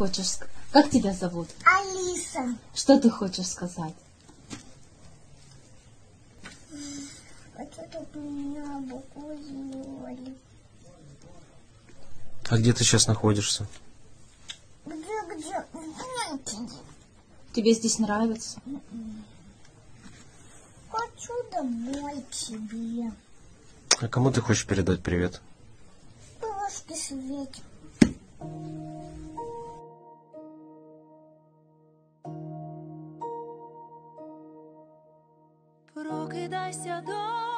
хочешь? Как тебя зовут? Алиса. Что ты хочешь сказать? Хочу, чтобы меня букву сделали. А где ты сейчас находишься? Где, где? Тебе здесь нравится? хочу домой к себе. А кому ты хочешь передать привет? Просто Свете. Прокидайся до